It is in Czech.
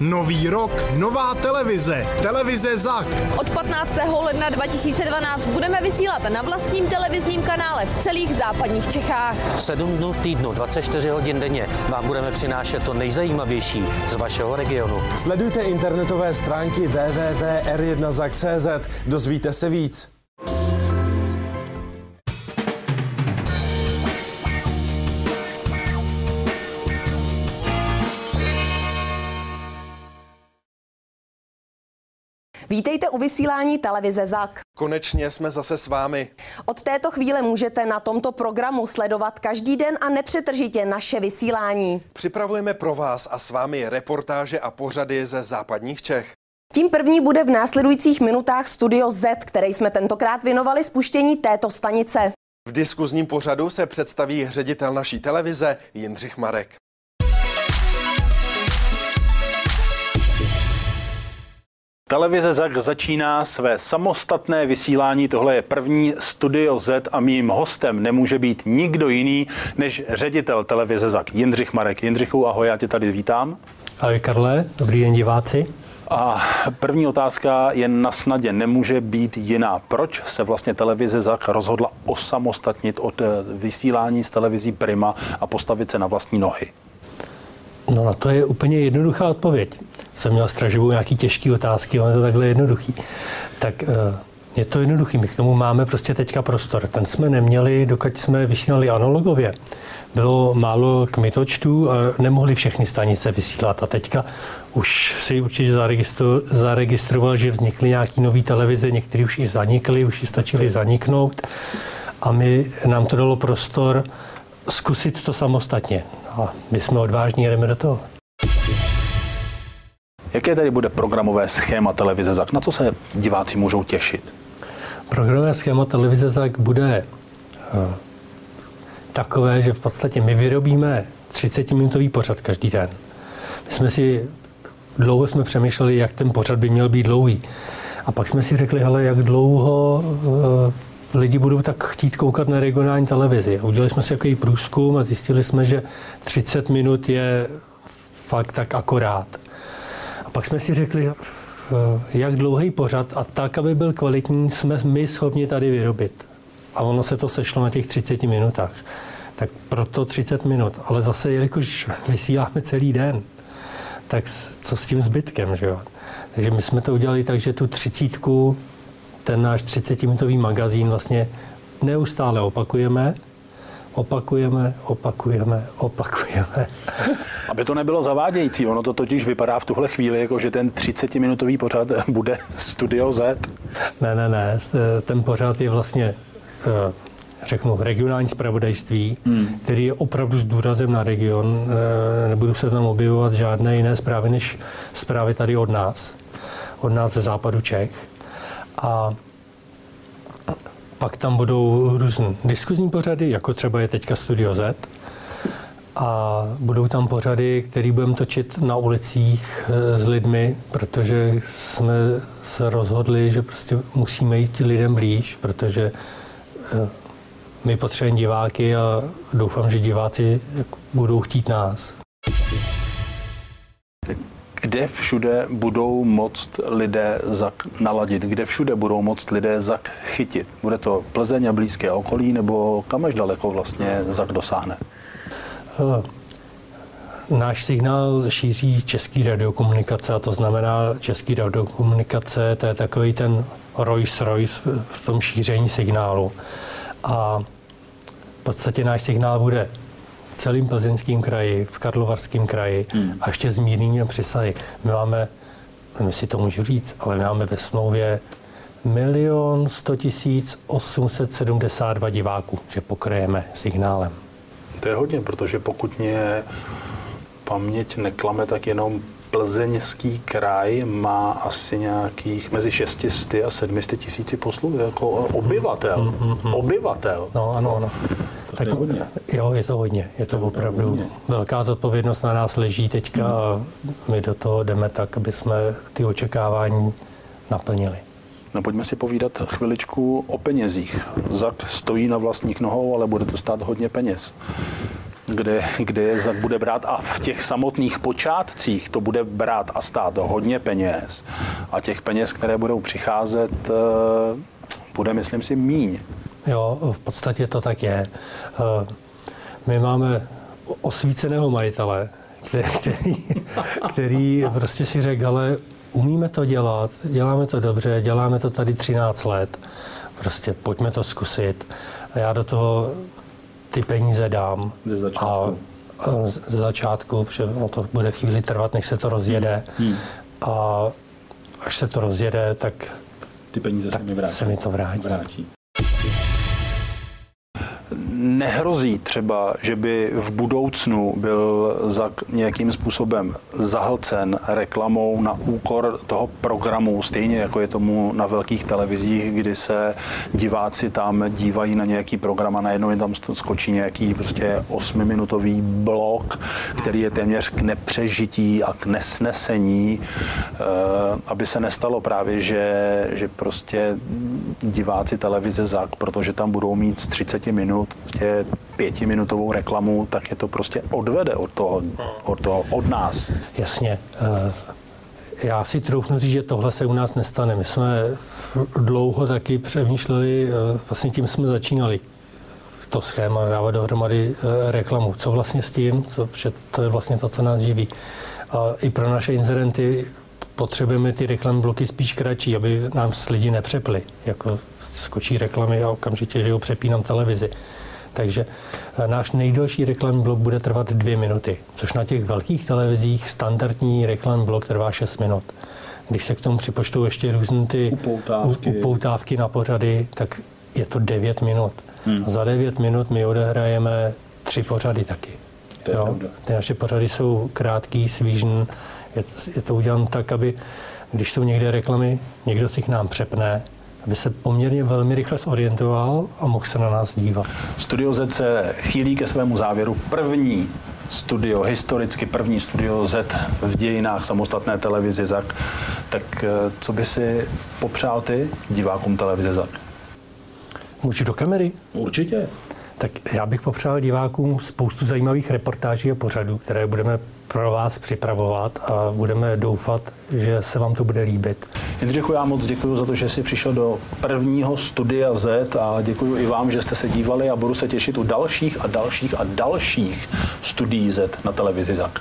Nový rok, nová televize, televize ZAK. Od 15. ledna 2012 budeme vysílat na vlastním televizním kanále v celých západních Čechách. 7 dnů v týdnu, 24 hodin denně vám budeme přinášet to nejzajímavější z vašeho regionu. Sledujte internetové stránky www.r1zak.cz. Dozvíte se víc. Vítejte u vysílání televize ZAK. Konečně jsme zase s vámi. Od této chvíle můžete na tomto programu sledovat každý den a nepřetržitě naše vysílání. Připravujeme pro vás a s vámi reportáže a pořady ze západních Čech. Tím první bude v následujících minutách Studio Z, které jsme tentokrát věnovali spuštění této stanice. V diskuzním pořadu se představí ředitel naší televize Jindřich Marek. Televize ZAK začíná své samostatné vysílání. Tohle je první Studio Z a mým hostem nemůže být nikdo jiný než ředitel televize ZAK Jindřich Marek. Jindřichu, ahoj, já tě tady vítám. Ahoj Karle, dobrý den diváci. A první otázka je na snadě, nemůže být jiná. Proč se vlastně televize ZAK rozhodla osamostatnit od eh, vysílání z televizí Prima a postavit se na vlastní nohy? No na to je úplně jednoduchá odpověď jsem měl straživou nějaký těžké otázky, ale to takhle jednoduchý. Tak eh, je to jednoduchý, my k tomu máme prostě teďka prostor. Ten jsme neměli, dokud jsme vysílali analogově. Bylo málo kmitočtů a nemohli všechny stanice vysílat. A teďka už si určitě zaregistro, zaregistroval, že vznikly nějaký nový televize, některé už i zanikly, už i stačily zaniknout. A my, nám to dalo prostor zkusit to samostatně. A my jsme odvážní, jdeme do toho. Jaké tady bude programové schéma televize ZAK? Na co se diváci můžou těšit? Programové schéma televize ZAK bude uh, takové, že v podstatě my vyrobíme 30-minutový pořad každý den. My jsme si, dlouho jsme přemýšleli, jak ten pořad by měl být dlouhý. A pak jsme si řekli, hele, jak dlouho uh, lidi budou tak chtít koukat na regionální televizi. Udělali jsme si takový průzkum a zjistili jsme, že 30 minut je fakt tak akorát. A pak jsme si řekli, eh, jak dlouhý pořad a tak, aby byl kvalitní, jsme my schopni tady vyrobit. A ono se to sešlo na těch 30 minutách. Tak proto 30 minut. Ale zase, jelikož vysíláme celý den, tak co s tím zbytkem, že jo? Takže my jsme to udělali tak, že tu třicítku, ten náš 30-minutový magazín vlastně neustále opakujeme, opakujeme, opakujeme, opakujeme. Aby to nebylo zavádějící, ono to totiž vypadá v tuhle chvíli, jako že ten 30-minutový pořad bude Studio Z. Ne, ne, ne, ten pořad je vlastně eh, řeknu, regionální zpravodajství, hmm. který je opravdu s důrazem na region. Eh, nebudu se tam objevovat žádné jiné zprávy, než zprávy tady od nás, od nás ze západu Čech. A pak tam budou různé diskuzní pořady, jako třeba je teďka Studio Z. A budou tam pořady, které budeme točit na ulicích eh, s lidmi, protože jsme se rozhodli, že prostě musíme jít lidem blíž, protože eh, my potřebujeme diváky a doufám, že diváci budou chtít nás kde všude budou moct lidé ZAK naladit, kde všude budou moct lidé ZAK chytit. Bude to Plzeň a blízké okolí, nebo kam až daleko vlastně ZAK dosáhne? Náš signál šíří český radiokomunikace, a to znamená český radiokomunikace, to je takový ten Rolls Royce v tom šíření signálu. A v podstatě náš signál bude celým plzeňským kraji, v Karlovarském kraji hmm. a ještě zmírnění přisahy. My máme, my si to můžu říct, ale my máme ve smlouvě milion 100 tisíc 872 diváků, že pokrajeme signálem. To je hodně, protože pokud mě paměť neklame, tak jenom Plzeňský kraj má asi nějakých mezi 600 a 700 tisíci poslů, jako obyvatel. Mm, mm, mm. Obyvatel. No, ano, ano. Tak, je hodně. Jo, je to hodně. Je to, to opravdu hodně. velká zodpovědnost na nás leží teďka hmm. a my do toho jdeme tak, aby jsme ty očekávání naplnili. No pojďme si povídat chviličku o penězích. ZAK stojí na vlastních nohou, ale bude to stát hodně peněz. kde, kde je ZAK bude brát a v těch samotných počátcích to bude brát a stát hodně peněz. A těch peněz, které budou přicházet, eh, bude, myslím si, míň. Jo, v podstatě to tak je. Eh, My máme osvíceného majitele, který, který prostě si řekl, ale umíme to dělat, děláme to dobře, děláme to tady 13 let, prostě pojďme to zkusit. A já do toho ty peníze dám. Ze začátku. A, a ze začátku, protože ono to bude chvíli trvat, než se to rozjede. Hmm. A až se to rozjede, tak Ty peníze Tak se mi to vrátí. vrátí. Nehrozí třeba, že by v budoucnu byl za nějakým způsobem zahlcen reklamou na úkor toho programu, stejně jako je tomu na velkých televizích, kdy se diváci tam dívají na nějaký program a najednou jim tam skočí nějaký prostě osmiminutový blok, který je téměř k nepřežití a k nesnesení, eh, aby se nestalo právě, že, že prostě diváci televize ZAK, protože tam budou mít z 30 minut prostě pětiminutovou reklamu, tak je to prostě odvede od toho, od, toho, od nás. Jasně. Eh, Já si troufnu říct, že tohle se u nás nestane. My jsme dlouho taky přemýšleli, eh, vlastně tím jsme začínali to schéma dávat dohromady eh, reklamu. Co vlastně s tím, co, že to je vlastně to, co nás živí. A i pro naše inzerenty potřebujeme ty reklamní bloky spíš kratší, aby nám s lidi nepřeply. Jako skočí reklamy a okamžitě, že jo, přepínám televizi. Takže eh, náš nejdelší reklamní blok bude trvat dvě minuty, což na těch velkých televizích standardní reklamní blok trvá 6 minut. Když se k tomu připočtou ještě různé ty Upoutávky. upoutávky na pořady, tak je to 9 minut. Hmm. Za 9 minut my odehrajeme tři pořady taky. To je pravda. Ty naše pořady jsou krátký, svížný. Je, je to udělané tak, aby když jsou někde reklamy, někdo si k nám přepne, aby se poměrně velmi rychle zorientoval a mohl se na nás dívat. Studio Z se chýlí ke svému závěru. První studio, historicky první studio Z v dějinách samostatné televize ZAK. Tak eh, co by si popřál ty divákům televize ZAK? Můžu do kamery? Určitě. Tak já bych popřál divákům spoustu zajímavých reportáží a pořadů, které budeme pro vás připravovat a budeme doufat, že se vám to bude líbit. Jindřichu, já moc děkuji za to, že jsi přišel do prvního studia Z a děkuji i vám, že jste se dívali a budu se těšit u dalších a dalších a dalších studií Z na televizi ZAK.